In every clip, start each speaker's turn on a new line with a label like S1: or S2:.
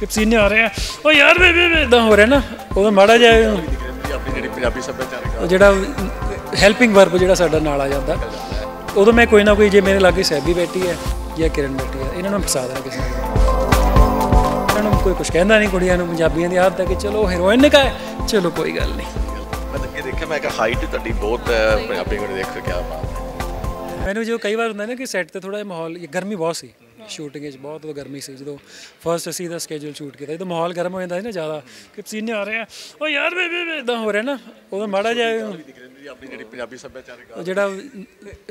S1: ਕਿ ਪਸੀਨੇ ਆ ਰਹੇ। ਉਹ ਯਾਰ ਵੇ ਵੇ ਇਦਾਂ ਹੋ ਰਿਹਾ ਨਾ। ਉਹਦਾ ਮਾੜਾ ਜਿਹਾ
S2: ਆਪਣੀ ਜਿਹੜੀ ਪੰਜਾਬੀ ਸੱਭਿਆਚਾਰਕ
S1: ਉਹ ਜਿਹੜਾ ਹੈਲਪਿੰਗ ਵਰਬ ਜਿਹੜਾ ਸਾਡਾ ਨਾਲ ਆ ਜਾਂਦਾ। ਉਦੋਂ ਮੈਂ ਕੋਈ ਨਾ ਕੋਈ ਜੇ ਮੇਰੇ ਲਾਗੇ ਸਹਿਬੀ ਬੈਠੀ ਹੈ ਜਾਂ ਕਿਰਨ ਬੈਠੀ ਹੈ ਇਹਨਾਂ ਨੂੰ ਫਸਾ ਦੇਣਾ ਕਿਸੇ ਨਾਲ। ਇਹਨਾਂ ਨੂੰ ਕੋਈ ਕੁਝ ਕਹਿੰਦਾ ਨਹੀਂ ਕੁੜੀਆਂ ਨੂੰ ਪੰਜਾਬੀਆਂ ਦੀ ਆਦਤ ਹੈ ਕਿ ਚਲੋ ਹੀਰੋਇਨ ਨੇ ਕਹਾ ਚਲੋ ਕੋਈ ਗੱਲ ਨਹੀਂ।
S2: ਮੈਂ ਤਾਂ ਅੱਗੇ ਦੇਖਿਆ ਮੈਂ ਕਿਹਾ ਹਾਈਟ ਤੁਹਾਡੀ ਬਹੁਤ ਹੈ ਪੰਜਾਬੀ ਕੋਲ ਦੇਖ ਕੇ ਕਿਆ ਬਾਤ ਹੈ।
S1: ਮੈਨੂੰ ਜੋ ਕਈ ਵਾਰ ਹੁੰਦਾ ਨਾ ਕਿ ਸੈੱਟ ਤੇ ਥੋੜਾ ਜਿਹਾ ਮਾਹੌਲ ਗਰਮੀ ਬਹੁਤ ਸੀ। ਸ਼ੂਟਿੰਗ ਵਿੱਚ ਬਹੁਤ ਗਰਮੀ ਸੀ, ਜਦੋਂ ਫਰਸਟ ਅਸੀਂ ਦਾ ਸਕੇਜੂਲ ਸ਼ੂਟ ਕੀਤਾ, ਜਦੋਂ ਮਾਹੌਲ ਗਰਮ ਹੋ ਜਾਂਦਾ ਸੀ ਨਾ ਜ਼ਿਆਦਾ, ਕਿ ਪਸੀਨੇ ਆ ਰਹੇ ਆ। ਉਹ ਯਾਰ ਵੇ ਵੇ ਇਦਾਂ ਹੋ ਰਿਹਾ ਨਾ ਉਹਦਾ ਮਾੜਾ ਜਿਹਾ
S2: ਆਪਣੀ ਜਿਹੜੀ ਪੰਜਾਬੀ ਸੱਭਿਆਚਾਰਕ
S1: ਜਿਹੜਾ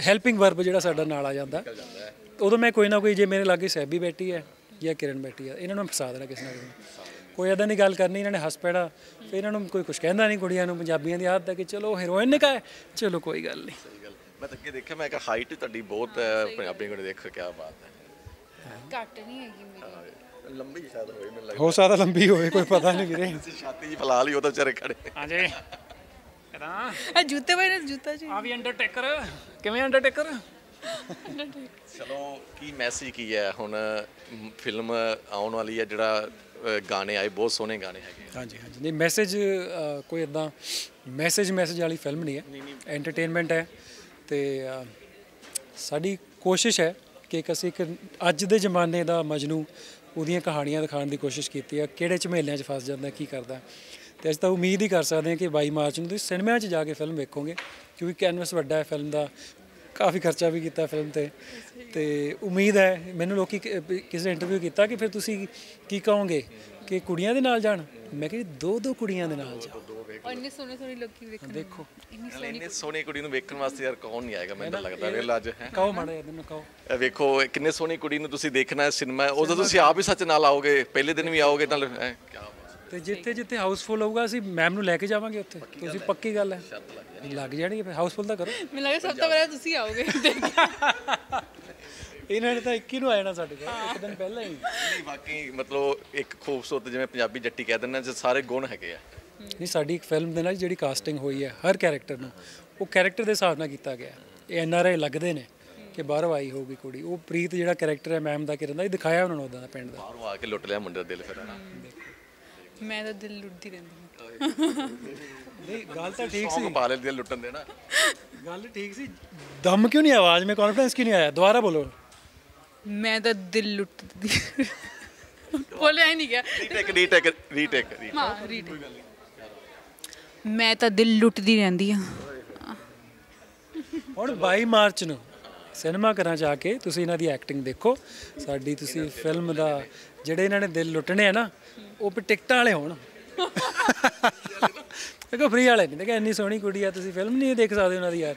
S1: ਹੈਲਪਿੰਗ ਵਰਬ ਜਿਹੜਾ ਸਾਡਾ ਨਾਲ ਆ ਜਾਂਦਾ, ਉਦੋਂ ਮੈਂ ਕੋਈ ਨਾ ਕੋਈ ਜੇ ਮੇਰੇ ਲਾਗੇ ਸਹਿਬੀ ਬੈਠੀ ਹੈ ਜਾਂ ਕਿਰਨ ਬੈਠੀ ਹੈ, ਇਹਨਾਂ ਨੂੰ ਫਸਾ ਦੇਣਾ ਕਿਸੇ ਨਾਲ ਕਿਸੇ ਨਾਲ। ਕੋਈ ਇਦਾਂ ਦੀ ਗੱਲ ਕਰਨੀ, ਇਹਨਾਂ ਨੇ ਹੱਸ ਪੈਣਾ, ਫਿਰ ਇਹਨਾਂ ਨੂੰ ਕੋਈ ਕੁਝ ਕਹਿੰਦਾ ਨਹੀਂ ਕੁੜੀਆਂ ਨੂੰ, ਪੰਜਾਬੀਆਂ ਦੀ ਆਦਤ ਹੈ ਕਿ ਚਲੋ ਹੀਰੋਇਨ ਨੇ ਕਹਾ ਚਲੋ ਕੋਈ ਗੱਲ ਨਹੀਂ।
S2: ਮੈਂ ਤਾਂ ਅੱਗੇ ਦੇਖਿਆ, ਮੈਂ ਕਿਹਾ ਹਾਈਟ ਤੁਹਾਡੀ ਬਹੁਤ ਪੰਜਾਬੀ ਕੋਲ ਦੇਖ ਕੇ ਕਿਆ ਬਾਤ ਹੈ।
S3: ਘੱਟ ਨਹੀਂ ਹੈਗੀ ਮੇਰੀ।
S2: ਲੰਬੀ ਸ਼ਾਇਦ ਹੋਈ ਮੈਨੂੰ ਲੱਗਦਾ।
S1: ਹੋ ਸਕਦਾ ਲੰਬੀ ਹੋਵੇ ਕੋਈ ਪਤਾ ਨਹੀਂ ਵੀਰੇ।
S2: ਛਾਤੀ ਜੀ ਫਲਾ ਲਈ ਉਹ ਤਾਂ ਵਿਚਾਰੇ ਖੜੇ।
S1: ਹਾਂਜੀ ਕਦਾਂ
S3: ਆ ਜੁੱਤੇ ਨਾ ਜੁੱਤਾ ਜੀ।
S1: ਆ ਵੀ ਅੰਡਰਟੇਕਰ ਕਿਵੇਂ ਅੰਡਰਟੇਕਰ
S2: ਚਲੋ ਕੀ ਮੈਸੇਜ ਕੀ ਹੈ? ਹੁਣ ਫਿਲਮ ਆਉਣ ਵਾਲੀ ਹੈ ਜਿਹੜਾ ਗਾਣੇ ਆਏ ਬਹੁਤ ਸੋਹਣੇ ਗਾਣੇ ਹੈਗੇ
S1: ਹਾਂਜੀ ਹਾਂਜੀ ਨਹੀਂ ਮੈਸੇਜ ਕੋਈ ਇਦਾਂ ਮੈਸੇਜ ਮੈਸੇਜ ਵਾਲੀ ਫਿਲਮ ਨਹੀਂ ਹੈ। ਐਂਟਰਟੇਨਮੈਂਟ ਹੈ ਤੇ ਸਾਡੀ ਕੋਸ਼ਿਸ਼ ਹੈ ਕਿ ਇੱਕ ਅਸੀਂ ਇੱਕ ਅੱਜ ਦੇ ਜ਼ਮਾਨੇ ਦਾ ਮਜਨੂ ਉਹਦੀਆਂ ਕਹਾਣੀਆਂ ਦਿਖਾਉਣ ਦੀ ਕੋਸ਼ਿਸ਼ ਕੀਤੀ ਆ ਕਿਹੜੇ ਝਮੇਲਿਆਂ 'ਚ ਫਸ ਜਾਂਦਾ ਕੀ ਕਰਦਾ। ਤੇ ਅਸੀਂ ਤਾਂ ਉਮੀਦ ਹੀ ਕਰ ਸਕਦੇ ਹਾਂ ਕਿ 22 ਮਾਰਚ ਨੂੰ ਤੁਸੀਂ ਸਿਨੇਮਾ 'ਚ ਜਾ ਕੇ ਫਿਲਮ ਵੇਖੋਗੇ ਕਿਉਂਕਿ ਕੈਨਵਸ ਵੱਡਾ ਹੈ ਫਿਲਮ ਦਾ ਕਾਫੀ ਖਰਚਾ ਵੀ ਕੀਤਾ ਫਿਲਮ ਤੇ। ਤੇ ਉਮੀਦ ਹੈ ਮੈਨੂੰ ਲੋਕੀ ਕਿਸੇ ਨੇ ਇੰਟਰਵਿਊ ਕੀਤਾ ਕਿ ਫਿਰ ਤੁਸੀਂ ਕੀ ਕਹੋਗੇ ਕਿ ਕੁੜੀਆਂ ਦੇ ਨਾਲ ਜਾਣ? ਮੈਂ ਕਿਹਾ ਜੀ, ਦੋ ਦੋ ਕੁੜੀਆਂ ਦੇ ਨਾਲ ਜਾਓ।
S3: ਔਰ ਇੰਨੇ ਸੋਹਣੇ ਸੋਹਣੇ ਲੋਕੀ ਵੇਖਣ। ਨੂੰ।
S1: ਦੇਖੋ।
S3: ਇੰਨੀ
S2: ਨਾਲੇ ਇੰਨੀ ਸੋਹਣੀ ਕੁੜੀ ਨੂੰ ਵੇਖਣ ਵਾਸਤੇ ਯਾਰ ਕੌਣ ਨਹੀਂ ਆਏਗਾ ਮੈਨੂੰ ਤਾਂ ਲੱਗਦਾ ਵੇਖ ਅੱਜ ਹੈ।
S1: ਕਹੋ ਮਾੜਾ ਜਿਹਾ ਮੈਨੂੰ ਕਹੋ।
S2: ਇਹ ਵੇਖੋ ਇਹ ਕਿੰਨੇ ਸੋਹਣੀ ਕੁੜੀ ਨੂੰ ਤੁਸੀਂ ਦੇਖਣਾ ਹੈ ਸਿਨੇਮਾ। ਉਦੋਂ ਤੁਸੀਂ ਆਪ ਹੀ ਸੱਚ ਨਾਲ ਆਓਗੇ ਪਹਿਲੇ ਦਿਨ ਵੀ ਆਓਗੇ ਨਾਲ ਹੈਂ, ਕਿਆ ਬਾਤ
S1: ਤੇ ਜਿੱਥੇ ਜਿੱਥੇ ਹਾਊਸਫੁੱਲ ਹੋਊਗਾ ਅਸੀਂ ਮੈਮ ਨੂੰ ਲੈ ਕੇ ਜਾਵਾਂਗੇ ਉੱਥੇ। ਤੁਸੀਂ ਪੱਕੀ ਗੱਲ ਹੈ। ਲੱਗ ਜਾਣੀ ਹੈ। ਹਾਊਸਫੁੱਲ ਤਾਂ ਕਰੋ।
S3: ਮੈਨੂੰ ਲੱਗਾ ਸਭ ਤੋਂ ਪਹਿਲਾਂ ਤੁਸੀਂ ਆਓਗੇ।
S1: ਇਹਨਾਂ ਨੇ ਤਾਂ 21 ਨੂੰ ਆ ਜਾਣਾ ਸਾਡੇ ਕੋਲ ਇੱਕ ਦਿਨ ਪਹਿਲਾਂ ਹੀ।
S2: ਨਹੀਂ ਵਾਕਈ ਮਤਲਬ ਇੱਕ ਖੂਬਸੂਰਤ ਜਿਵੇਂ ਪੰਜਾਬੀ ਜੱਟੀ ਕਹਿ ਦਿੰਦੇ ਨੇ ਸਾਰੇ ਗੁਣ ਹੈਗੇ ਆ।
S1: ਨਹੀਂ ਸਾਡੀ ਇੱਕ ਫਿਲਮ ਦੇ ਨਾਲ ਜਿਹੜੀ ਕਾਸਟਿੰਗ ਹੋਈ ਹੈ ਹਰ ਕੈਰੈਕਟਰ ਨੂੰ ਉਹ ਕੈਰੈਕਟਰ ਦੇ ਹਿਸਾਬ ਨਾਲ ਕੀਤਾ ਗਿਆ। ਇਹ ਐਨ ਆਰ ਆਈ ਲੱਗਦੇ ਨੇ ਕਿ ਬਾਹਰੋਂ ਆਈ ਹੋਊਗੀ ਕੁੜੀ। ਉਹ ਪ੍ਰੀਤ ਜਿਹੜਾ ਕੈਰੈਕਟਰ ਹੈ ਮੈਮ ਦਾ ਕਿਰਨ ਦਾ ਇਹ ਦਿਖਾਇਆ ਉਹਨਾਂ ਨੂੰ ਉਦਾਂ ਪਿੰਡ ਦਾ।
S2: ਬਾਹਰੋਂ ਆ ਕੇ ਲੁੱਟ ਲਿਆ ਮੁੰਡੇ ਦਾ ਦਿਲ ਫਿਰ
S3: ਮੈਂ ਤਾਂ ਦਿਲ ਲੁੱਟਦੀ ਰਹਿੰਦੀ ਹਾਂ।
S1: ਨਹੀਂ ਗੱਲ ਤਾਂ ਠੀਕ
S2: ਸੀ। ਪਾ ਲੈ ਦਿਲ ਲੁੱਟਣ ਦੇਣਾ
S1: ਗੱਲ ਠੀਕ ਸੀ। ਦਮ ਕਿਉਂ ਨਹੀਂ ਆਵਾਜ਼ ਮੇ ਕੌਨਫੀਡੈਂਸ ਕਿਉਂ ਨਹੀਂ ਆਇਆ? ਦੁਬਾਰਾ ਬੋਲੋ।
S3: ਮੈਂ ਤਾਂ ਦਿਲ ਲੁੱਟਦੀ। ਬੋਲਿਆ ਹੀ ਨਹੀਂ ਗਿਆ।
S2: ਰੀਟੇਕ ਰੀਟੇਕ ਰੀਟੇਕ
S3: ਹਾਂ ਰੀਟੇਕ ਮੈਂ ਤਾਂ ਦਿਲ ਲੁੱਟਦੀ ਰਹਿੰਦੀ ਹਾਂ।
S1: ਹੁਣ 22 ਮਾਰਚ ਨੂੰ ਸਿਨੇਮਾ ਘਰਾਂ ਚ ਆ ਕੇ ਤੁਸੀਂ ਇਹਨਾਂ ਦੀ ਐਕਟਿੰਗ ਦੇਖੋ। ਸਾਡੀ ਤੁਸੀਂ ਫਿਲਮ ਦਾ ਜਿਹੜੇ ਇਹਨਾਂ ਨੇ ਦਿਲ ਲੁੱਟਣੇ ਆ ਨਾ, ਉਹ ਵੀ ਟਿਕਟਾਂ ਵਾਲੇ ਹੋਣ। ਦੇਖੋ ਫ੍ਰੀ ਵਾਲੇ ਨਹੀਂ, ਦੇਖੋ ਇੰਨੀ ਸੋਹਣੀ ਕੁੜੀ ਆ, ਤੁਸੀਂ ਫਿਲਮ ਨਹੀਂ ਦੇਖ ਸਕਦੇ ਉਹਨਾਂ ਦੀ ਯਾਰ।